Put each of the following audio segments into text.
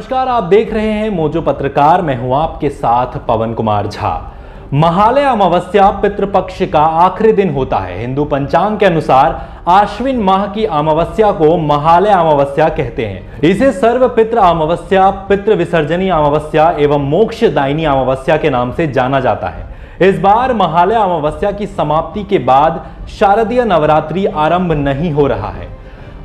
नमस्कार, आप देख रहे हैं मोजो पत्रकार। मैं हूँ आपके साथ पवन कुमार झा। महालय अमावस्या पितृपक्ष का आखिरी दिन होता है। हिंदू पंचांग के अनुसार आश्विन माह की अमावस्या को महालय अमावस्या कहते हैं। इसे सर्व पितृ अमावस्या, पितृ विसर्जनी अमावस्या एवं मोक्ष दायनी अमावस्या के नाम से जाना जाता है। इस बार महालय अमावस्या की समाप्ति के बाद शारदीय नवरात्रि आरंभ नहीं हो रहा है।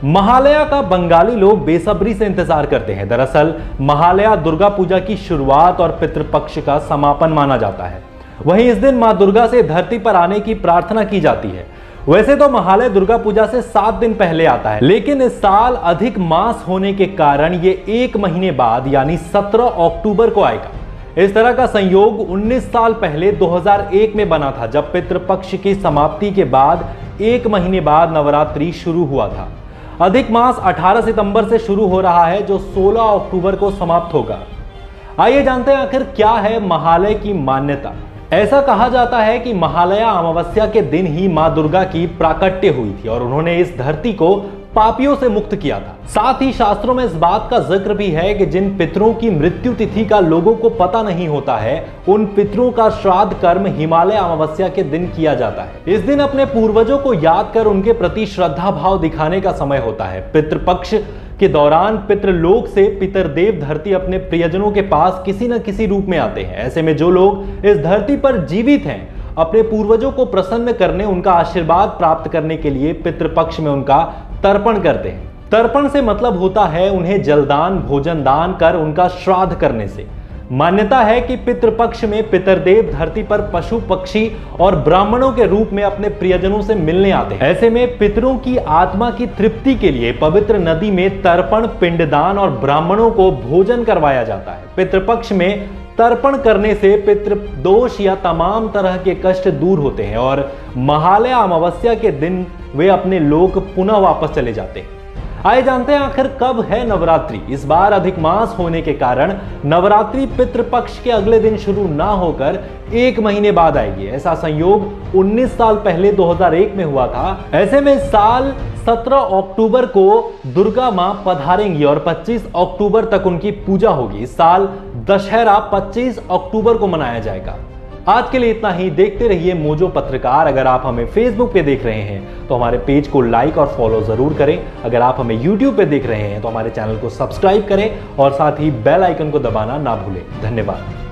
महालया का बंगाली लोग बेसब्री से इंतज़ार करते हैं। दरअसल, महालया दुर्गा पूजा की शुरुआत और पितृपक्ष का समापन माना जाता है। वहीं इस दिन माँ दुर्गा से धरती पर आने की प्रार्थना की जाती है। वैसे तो महालय दुर्गा पूजा से सात दिन पहले आता है, लेकिन इस साल अधिक मास होने के कारण ये एक महीने बाद, यानी 17 अक्टूबर को आएगा। इस तरह का संयोग 19 साल पहले 2001 में बना था, जब पितृपक्ष की समाप्ति के बाद एक महीने बाद नवरात्रि शुरू हुआ था। अधिक मास 18 सितंबर से शुरू हो रहा है, जो 16 अक्टूबर को समाप्त होगा। आइए जानते हैं आखिर क्या है महालय की मान्यता। ऐसा कहा जाता है कि महालया अमावस्या के दिन ही माँ दुर्गा की प्राकट्य हुई थी और उन्होंने इस धरती को पापियों से मुक्त किया था। साथ ही शास्त्रों में इस बात का ज़िक्र भी है कि जिन पितरों की मृत्यु तिथि का लोगों को पता नहीं होता है, उन पितरों का श्राद्ध कर्म हिमालय अमावस्या के दिन किया जाता है। इस दिन अपने पूर्वजों को याद कर उनके प्रति श्रद्धा भाव दिखाने का समय होता है। पितृपक्ष के दौरान पितृलोक से पितरदेव धरती अपने प्रियजनों के पास किसी न किसी रूप में आते हैं। ऐसे में जो लोग इस धरती पर जीवित हैं, अपने पूर्वजों को प्रसन्न करने, उनका आशीर्वाद प्राप्त करने के लिए पितृपक्ष में उनका तर्पण करते हैं। तर्पण से मतलब होता है उन्हें जलदान भोजन दान कर उनका श्राद्ध करने से। मान्यता है कि पितृपक्ष में पितरदेव धरती पर पशु, पक्षी और ब्राह्मणों के रूप में अपने प्रियजनों से मिलने आते हैं। ऐसे में पितरों की आत्मा की तृप्ति के लिए पवित्र नदी में तर्पण, पिंडदान और ब्राह्मणों को भोजन करवाया जाता है। पितृपक्ष में तर्पण करने से पितृ दोष या तमाम तरह के कष्ट दूर होते हैं और महालय अमावस्या के दिन वे अपने लोक पुनः वापस चले जाते हैं। आइए जानते हैं आखिर कब है नवरात्रि? इस बार अधिक मास होने के कारण नवरात्रि पितृपक्ष के अगले दिन शुरू ना होकर एक महीने बाद आएगी। ऐसा संयोग 19 साल पहले 2001 में हुआ था। ऐसे में साल 17 अक्टूबर को दुर्गा माँ पधारेंगी और 25 अक्टूबर तक उनकी पूजा होगी। इस साल दशहरा 25 अक्टूबर को मनाया जाएगा। आज के लिए इतना ही। देखते रहिए मोजो पत्रकार। अगर आप हमें फेसबुक पे देख रहे हैं तो हमारे पेज को लाइक और फॉलो ज़रूर करें। अगर आप हमें यूट्यूब पे देख रहे हैं तो हमारे चैनल को सब्सक्राइब करें और साथ ही बेल आइकन को दबाना ना भूलें। धन्यवाद।